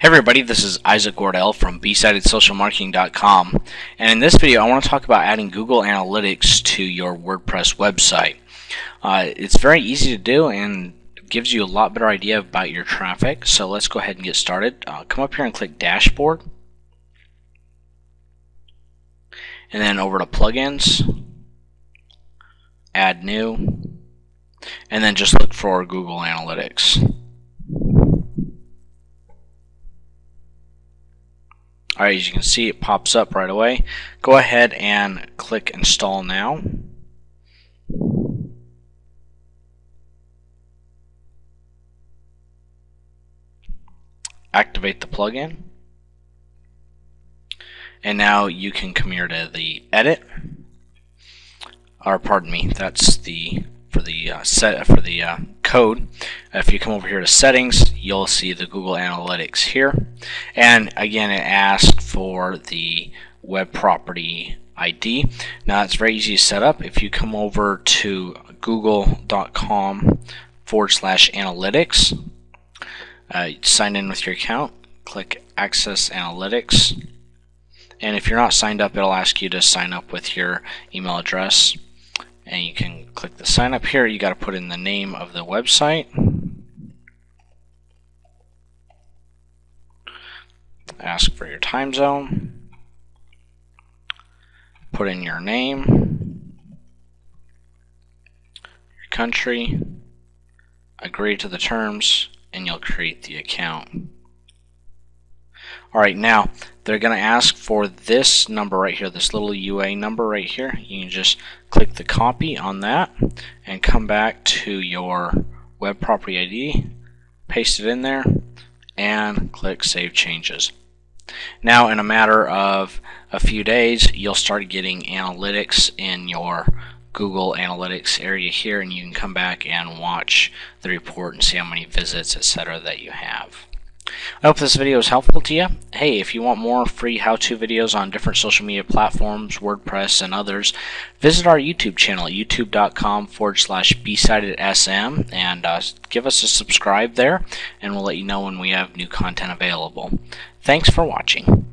Hey everybody, this is Isaac Wardell from BeSightedSocialMarketing.com and in this video I want to talk about adding Google Analytics to your WordPress website. Uh, it's very easy to do and gives you a lot better idea about your traffic so let's go ahead and get started. Uh, come up here and click Dashboard and then over to Plugins, Add New, and then just look for Google Analytics. Alright, as you can see, it pops up right away. Go ahead and click Install Now. Activate the plugin. And now you can come here to the Edit. Or pardon me, that's the for the uh, set for the uh, code. If you come over here to settings, you'll see the Google Analytics here. And again, it asks for the web property ID. Now it's very easy to set up. If you come over to google.com forward slash analytics, uh, sign in with your account, click Access Analytics. And if you're not signed up, it'll ask you to sign up with your email address and you can click the sign up here. You got to put in the name of the website. Ask for your time zone. Put in your name. Your country. Agree to the terms and you'll create the account Alright, now they're going to ask for this number right here, this little UA number right here. You can just click the copy on that and come back to your web property ID, paste it in there, and click Save Changes. Now, in a matter of a few days, you'll start getting analytics in your Google Analytics area here, and you can come back and watch the report and see how many visits, etc., that you have. I hope this video is helpful to you. Hey, if you want more free how-to videos on different social media platforms, WordPress, and others, visit our YouTube channel at youtube.com forward slash besightedsm and uh, give us a subscribe there, and we'll let you know when we have new content available. Thanks for watching.